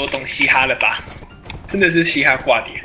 多懂嘻哈了吧？真的是嘻哈挂点。